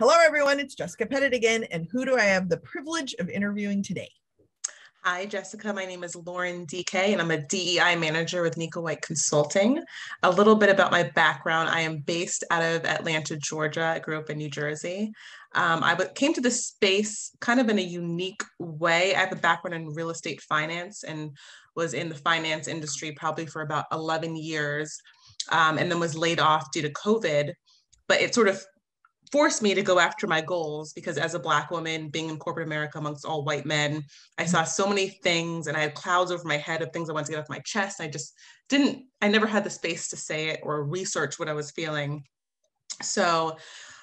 Hello, everyone. It's Jessica Pettitt again. And who do I have the privilege of interviewing today? Hi, Jessica. My name is Lauren Dike, and I'm a DEI manager with Nika White Consulting. A little bit about my background I am based out of Atlanta, Georgia. I grew up in New Jersey. Um, I came to this space kind of in a unique way. I have a background in real estate finance and was in the finance industry probably for about 11 years, um, and then was laid off due to COVID. But it sort of forced me to go after my goals because as a black woman being in corporate america amongst all white men i saw so many things and i had clouds over my head of things i wanted to get off my chest. I just didn't i never had the space to say it or research what i was feeling. So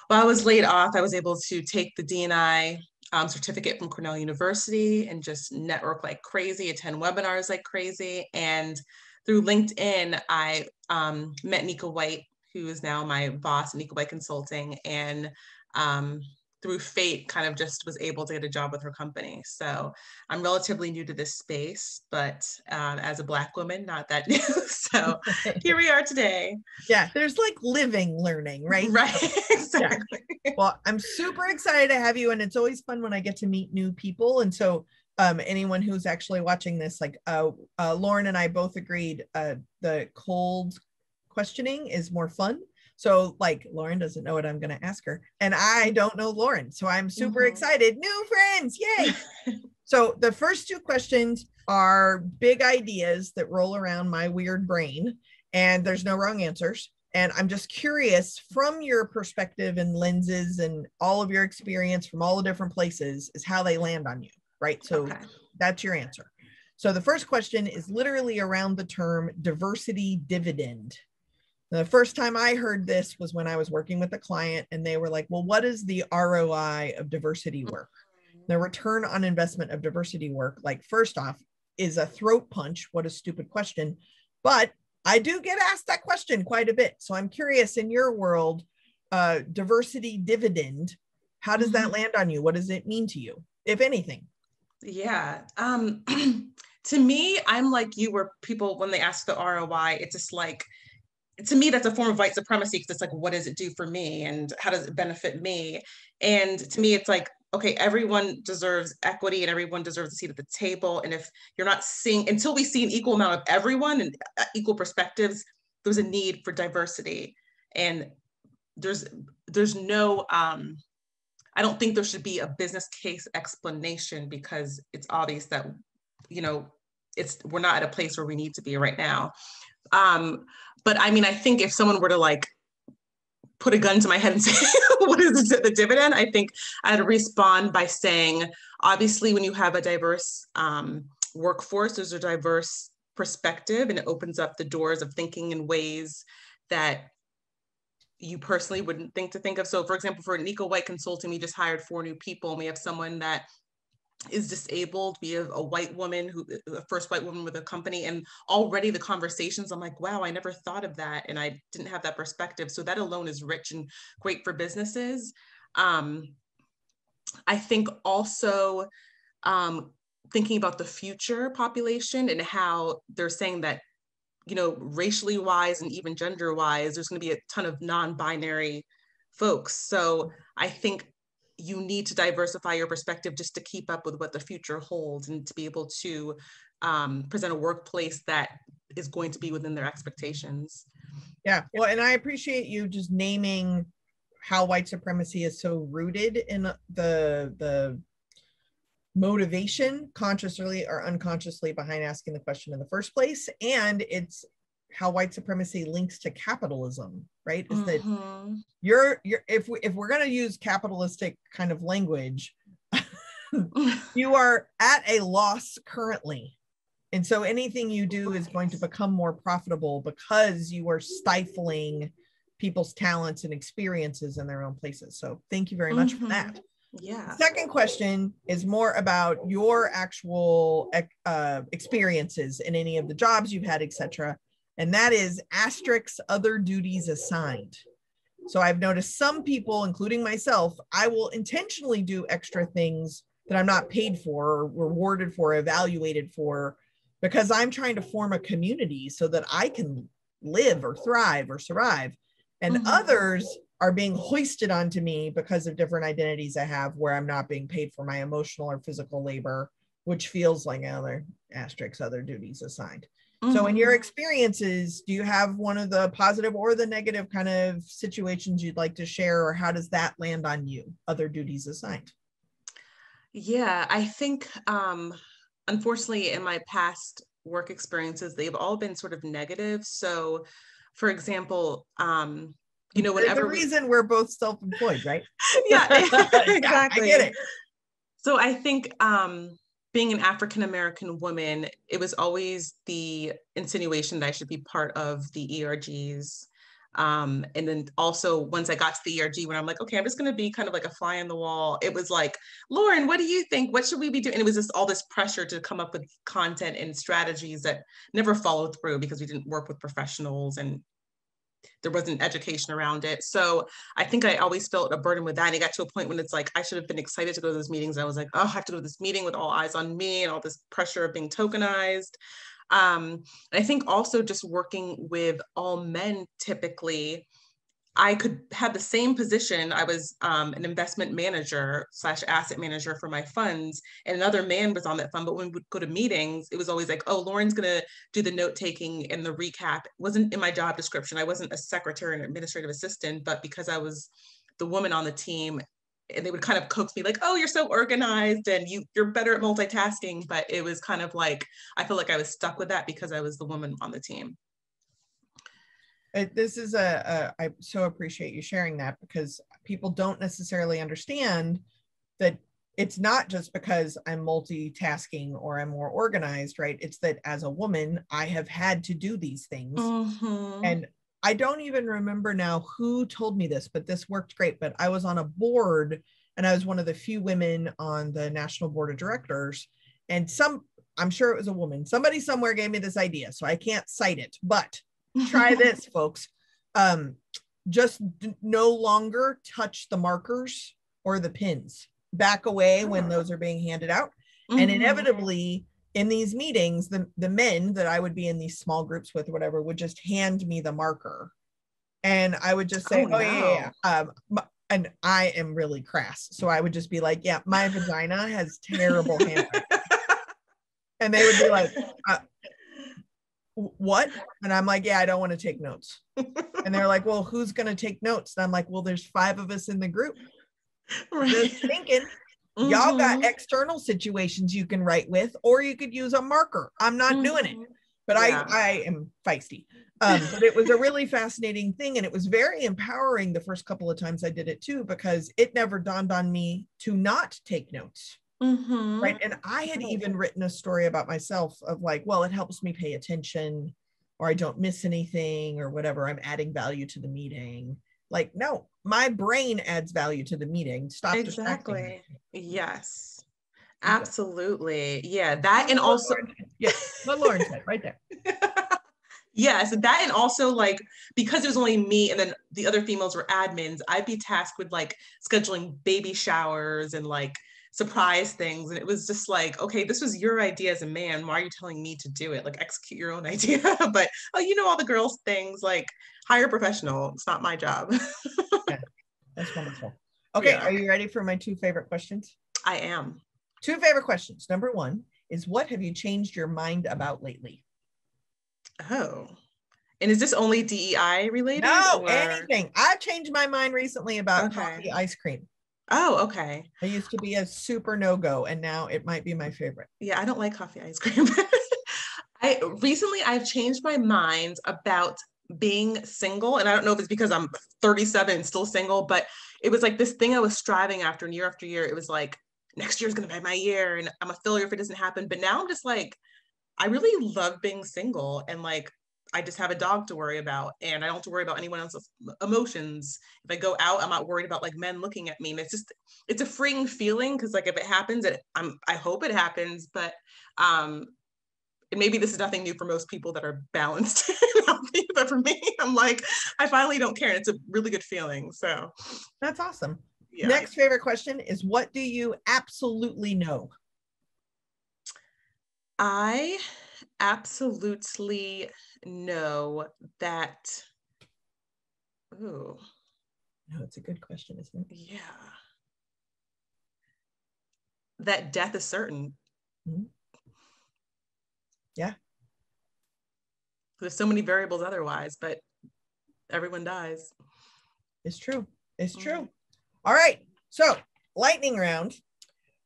while i was laid off i was able to take the dni um, certificate from cornell university and just network like crazy attend webinars like crazy. And through linkedin i um, met nika white who is now my boss in Equal Consulting, and um, through fate, kind of just was able to get a job with her company. So I'm relatively new to this space, but um, as a Black woman, not that new. so here we are today. Yeah, there's like living learning, right? Right. exactly. Yeah. Well, I'm super excited to have you, and it's always fun when I get to meet new people. And so um, anyone who's actually watching this, like uh, uh, Lauren and I both agreed, uh, the cold questioning is more fun. So, like, Lauren doesn't know what I'm going to ask her, and I don't know Lauren. So, I'm super mm-hmm. excited. New friends, yay! so, the first two questions are big ideas that roll around my weird brain, and there's no wrong answers. And I'm just curious from your perspective and lenses and all of your experience from all the different places, is how they land on you, right? So, okay. that's your answer. So, the first question is literally around the term diversity dividend. The first time I heard this was when I was working with a client and they were like, well, what is the ROI of diversity work? The return on investment of diversity work, like, first off, is a throat punch. What a stupid question. But I do get asked that question quite a bit. So I'm curious in your world, uh, diversity dividend, how does that mm-hmm. land on you? What does it mean to you, if anything? Yeah. Um, to me, I'm like you, where people, when they ask the ROI, it's just like, to me that's a form of white supremacy because it's like what does it do for me? And how does it benefit me? And to me it's like okay everyone deserves equity and everyone deserves a seat at the table. And if you're not seeing until we see an equal amount of everyone and uh, equal perspectives there's a need for diversity. And there's there's no um i don't think there should be a business case explanation because it's obvious that you know it's we're not at a place where we need to be right now. Um but I mean, I think if someone were to like put a gun to my head and say, what is the, dividend? I think I'd respond by saying, obviously, when you have a diverse um, workforce, there's a diverse perspective and it opens up the doors of thinking in ways that you personally wouldn't think to think of. So for example, for Nika White Consulting, we just hired four new people and we have someone that is disabled. We have a white woman who, the first white woman with a company, and already the conversations, I'm like, wow, I never thought of that, and I didn't have that perspective. So that alone is rich and great for businesses. Um, I think also um, thinking about the future population and how they're saying that, you know, racially wise and even gender wise, there's going to be a ton of non-binary folks. So I think you need to diversify your perspective just to keep up with what the future holds and to be able to um, present a workplace that is going to be within their expectations. Yeah, well, and I appreciate you just naming how white supremacy is so rooted in the the motivation consciously or unconsciously behind asking the question in the first place and it's how white supremacy links to capitalism right? Is mm-hmm. that you're you're if we, if we're going to use capitalistic kind of language you are at a loss currently. And so anything you do is going to become more profitable because you are stifling people's talents and experiences in their own places. So thank you very much mm-hmm. for that. Yeah. Second question is more about your actual uh, experiences in any of the jobs you've had etc and that is asterisks other duties assigned. So I've noticed some people, including myself, I will intentionally do extra things that I'm not paid for or rewarded for, evaluated for, because I'm trying to form a community so that I can live or thrive or survive. And mm-hmm. others, are being hoisted onto me because of different identities I have where I'm not being paid for my emotional or physical labor, which feels like other asterisks, other duties assigned. Mm-hmm. So, in your mm-hmm. experiences, do you have one of the positive or the negative kind of situations you'd like to share, or how does that land on you? Other duties assigned? Yeah, I think um, unfortunately in my past work experiences, they've all been sort of negative. So, for example, um, you know, whenever the reason we... we're both self-employed, right? yeah, exactly. I get it. So I think um, being an African American woman, it was always the insinuation that I should be part of the ERGs. Um, and then also once I got to the ERG, when I'm like, okay, I'm just going to be kind of like a fly on the wall. It was like, Lauren, what do you think? What should we be doing? And it was just all this pressure to come up with content and strategies that never followed through because we didn't work with professionals and there wasn't education around it. So I think I always felt a burden with that. And it got to a point when it's like I should have been excited to go to those meetings. I was like, oh, I have to go to this meeting with all eyes on me and all this pressure of being tokenized. Um, I think also just working with all men typically, I could have the same position. I was um, an investment manager slash asset manager for my funds, and another man was on that fund. But when we would go to meetings, it was always like, "Oh, Lauren's gonna do the note taking and the recap." It wasn't in my job description. I wasn't a secretary and administrative assistant, but because I was the woman on the team, and they would kind of coax me like, "Oh, you're so organized and you you're better at multitasking." But it was kind of like I feel like I was stuck with that because I was the woman on the team this is a, a I so appreciate you sharing that because people don't necessarily understand that it's not just because I'm multitasking or I'm more organized, right? It's that as a woman, I have had to do these things. Mm-hmm. And I don't even remember now who told me this, but this worked great. But I was on a board and I was one of the few women on the national board of directors. And some, I'm sure it was a woman, somebody somewhere gave me this idea. So I can't cite it, but try this, folks. Um, just no longer touch the markers or the pins. Back away when those are being handed out. Mm-hmm. And inevitably, in these meetings, the, the men that I would be in these small groups with, whatever, would just hand me the marker. And I would just say, Oh, oh yeah, yeah, yeah. Um, and I am really crass. So I would just be like, Yeah, my vagina has terrible handwriting. and they would be like, uh, what? And I'm like, yeah, I don't want to take notes. and they're like, well, who's going to take notes? And I'm like, well, there's five of us in the group. Right. Just thinking, mm-hmm. y'all got mm-hmm. external situations you can write with, or you could use a marker. I'm not mm-hmm. doing it, mm-hmm. but yeah. I, I am feisty. Um, but it was a really fascinating thing. And it was very empowering the first couple of times I did it too, because it never dawned on me to not take notes. Mm-hmm. Right. And I had even written a story about myself of like, well, it helps me pay attention or I don't miss anything or whatever. I'm adding value to the meeting. Like, no, my brain adds value to the meeting. Stop exactly. Yes. Absolutely. Yeah. That and also yeah, what Lauren said right there. yes, that and also like because it was only me and then the other females were admins, I'd be tasked with like scheduling baby showers and like surprise things. And it was just like, okay, this was your idea as a man. Why are you telling me to do it? Like execute your own idea. but oh, you know all the girls things, like hire a professional. It's not my job. yeah, that's wonderful. Okay, yeah. are you ready for my two favorite questions? I am. Two favorite questions. Number one is what have you changed your mind about lately? Oh. And is this only DEI related? No, or? anything. I've changed my mind recently about okay. coffee ice cream. Oh, okay. I used to be a super no go, and now it might be my favorite. Yeah, I don't like coffee ice cream. I recently I've changed my mind about being single, and I don't know if it's because I'm 37 and still single, but it was like this thing I was striving after, and year after year, it was like next year is gonna be my year, and I'm a failure if it doesn't happen. But now I'm just like, I really love being single, and like I just have a dog to worry about and I don't have to worry about anyone else's emotions. If I go out, I'm not worried about like men looking at me. And it's just, it's a freeing feeling because like if it happens, it, I'm, I hope it happens, but um, and maybe this is nothing new for most people that are balanced but for me, I'm like, I finally don't care. And it's a really good feeling. So that's awesome. Yeah. Next favorite question is what do you absolutely know? I absolutely know that ooh No, it's a good question, isn't it? Yeah. That death is certain. Mm-hmm. Yeah. There's so many variables otherwise, but everyone dies. It's true. It's true. Mhm. All right. So, lightning round.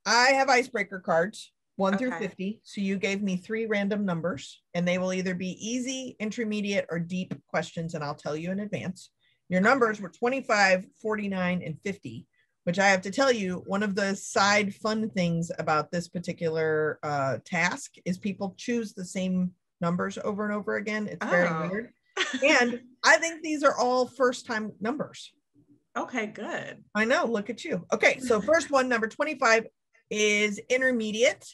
I have icebreaker cards, one through 50. So, you gave me three random numbers, and they will either be easy, intermediate, or deep questions, and I'll tell you in advance. Your numbers were 25, 49, and 50, which I have to tell you, one of the side fun things about this particular uh, task is people choose the same numbers over and over again. It's very Oh. weird. And I think these are all first time numbers. okay, good. I know. Look at you. Okay. So, first one, number 25 is intermediate.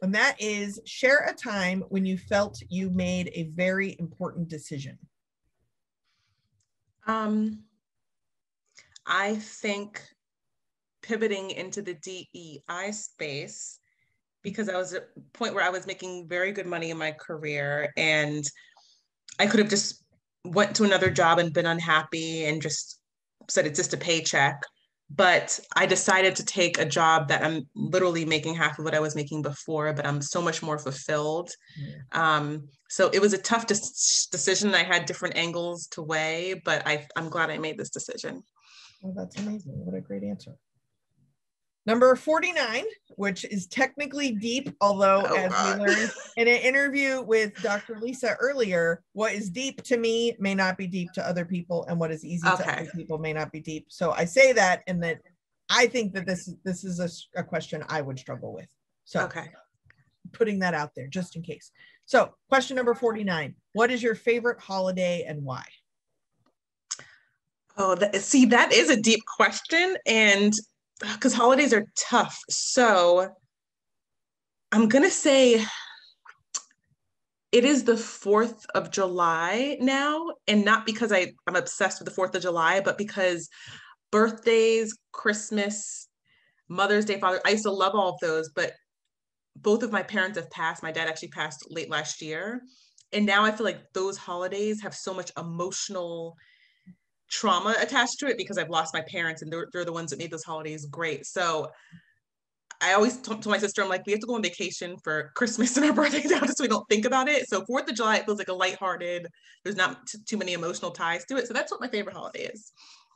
And that is share a time when you felt you made a very important decision. Um, I think pivoting into the DEI space because I was at a point where I was making very good money in my career and I could have just went to another job and been unhappy and just said it's just a paycheck. But I decided to take a job that I'm literally making half of what I was making before, but I'm so much more fulfilled. Um, so it was a tough des- decision. I had different angles to weigh, but I, I'm glad I made this decision. Well, that's amazing. What a great answer. Number 49, which is technically deep, although, Oh, as God. we learned in an interview with Dr. Lisa earlier, what is deep to me may not be deep to other people, and what is easy to other people may not be deep. So I say that, and that I think that this this is a question I would struggle with. So Okay. putting that out there just in case. So, question number 49 What is your favorite holiday and why? Oh, that, see, that is a deep question. And because holidays are tough. So I'm going to say it is the 4th of July now. And not because I, I'm obsessed with the 4th of July, but because birthdays, Christmas, Mother's Day, Father, I used to love all of those. But both of my parents have passed. My dad actually passed late last year. And now I feel like those holidays have so much emotional trauma attached to it because I've lost my parents and they're, they're the ones that made those holidays great. So I always told to my sister, I'm like, we have to go on vacation for Christmas and our birthday now just so we don't think about it. So Fourth of July, it feels like a lighthearted, there's not t- too many emotional ties to it. So that's what my favorite holiday is.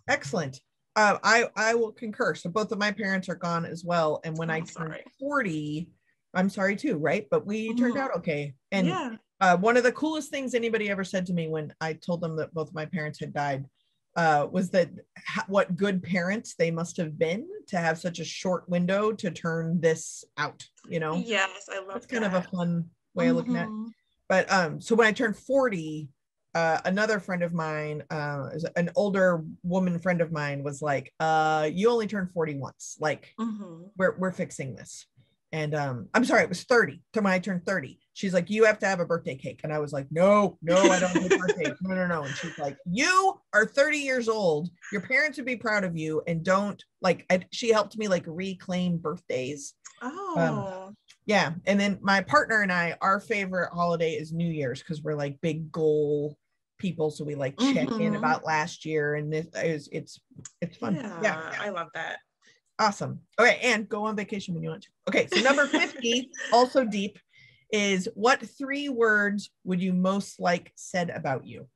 Excellent. Uh, I I will concur. So both of my parents are gone as well, and when I Oh, turned sorry. 40, I'm sorry too, right? But we turned Mhm. out okay. And yeah. uh, one of the coolest things anybody ever said to me when I told them that both my parents had died uh, was that ha- what good parents they must have been to have such a short window to turn this out. You know, Yes, I love that's kind of a fun way of looking at. it. Mhm. But um, so when I turned 40, uh, another friend of mine, uh, an older woman friend of mine, was like, uh, "You only turned 40 once. Like, Mhm. we're we're fixing this." And um, I'm sorry, it was 30. So when I turned 30, she's like, "You have to have a birthday cake," and I was like, "No, no, I don't have a birthday. No, no, no." And she's like, "You are 30 years old. Your parents would be proud of you, and don't like." I, she helped me like reclaim birthdays Oh, yeah and then my partner and i our favorite holiday is new year's because we're like big goal people so we like check in Mhm. about last year and this is it's it's fun yeah, yeah, I love that. awesome okay and go on vacation when you want to okay so number 50 also deep is what three words would you most like said about you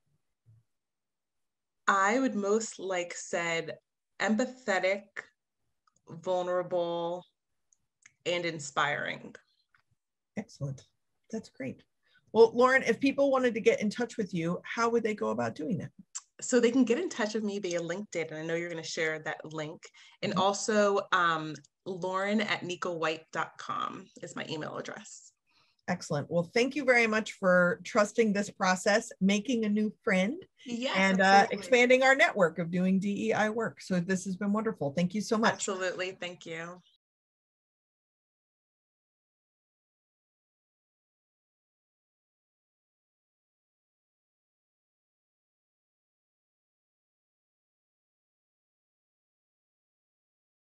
I would most like said empathetic, vulnerable, and inspiring. excellent that's great well lauren if people wanted to get in touch with you how would they go about doing that So they can get in touch with me via LinkedIn, and I know you're going to share that link. And Mhm. also, um, Lauren at nikawhite.com is my email address. Excellent well thank you very much for trusting this process making a new friend Yes, and uh, expanding our network of doing DEI work. So this has been wonderful. Thank you so much. Absolutely. Thank you.